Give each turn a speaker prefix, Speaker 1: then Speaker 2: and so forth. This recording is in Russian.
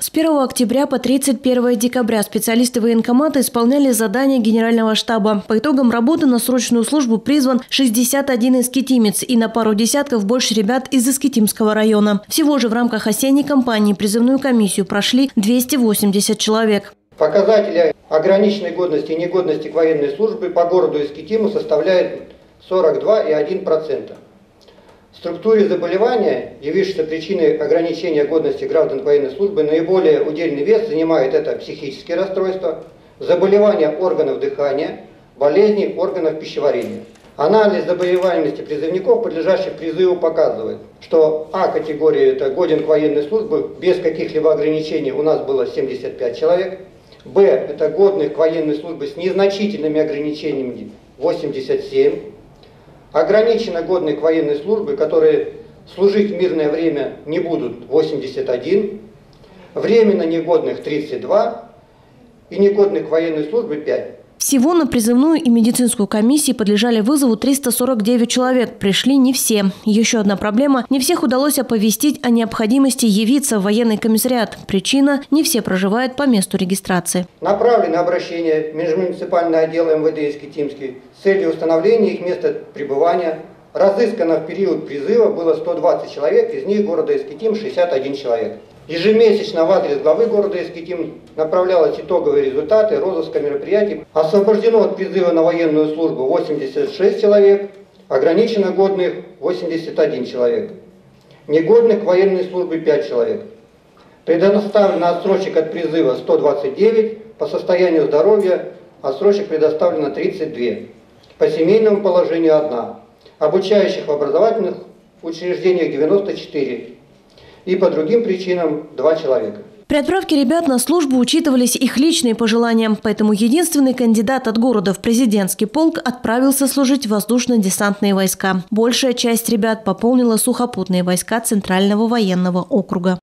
Speaker 1: С 1 октября по 31 декабря специалисты военкомата исполняли задания Генерального штаба. По итогам работы на срочную службу призван 61 искитимец и на пару десятков больше ребят из Искитимского района. Всего же в рамках осенней кампании призывную комиссию прошли 280 человек.
Speaker 2: Показатели ограниченной годности и негодности к военной службе по городу Искитиму составляют 42,1%. Структуре заболевания, явившейся причиной ограничения годности граждан военной службы, наиболее удельный вес занимает это психические расстройства, заболевания органов дыхания, болезни органов пищеварения. Анализ заболеваемости призывников, подлежащих призыву, показывает, что А категория это годен к военной службе, без каких-либо ограничений у нас было 75 человек, Б это годных к военной службе с незначительными ограничениями 87, ограниченно годные к военной службе, которые служить в мирное время не будут. 81, временно негодных 32 и негодных военной службе 5.
Speaker 1: Всего на призывную и медицинскую комиссии подлежали вызову 349 человек. Пришли не все. Еще одна проблема – не всех удалось оповестить о необходимости явиться в военный комиссариат. Причина – не все проживают по месту регистрации.
Speaker 2: Направлено обращение в межмуниципальное отдел МВД Искитимский с целью установления их места пребывания. Разыскано в период призыва было 120 человек, из них города Искитим 61 человек. Ежемесячно в адрес главы города Искитим направлялись итоговые результаты розыска мероприятий. Освобождено от призыва на военную службу 86 человек, ограничено годных 81 человек. Негодных к военной службе 5 человек. Предоставлено отсрочек от призыва 129, по состоянию здоровья отсрочек предоставлено 32. По семейному положению одна. Обучающих в образовательных учреждениях 94 и по другим причинам два человека.
Speaker 1: При отправке ребят на службу учитывались их личные пожелания, поэтому единственный кандидат от города в президентский полк отправился служить в воздушно-десантные войска. Большая часть ребят пополнила сухопутные войска Центрального военного округа.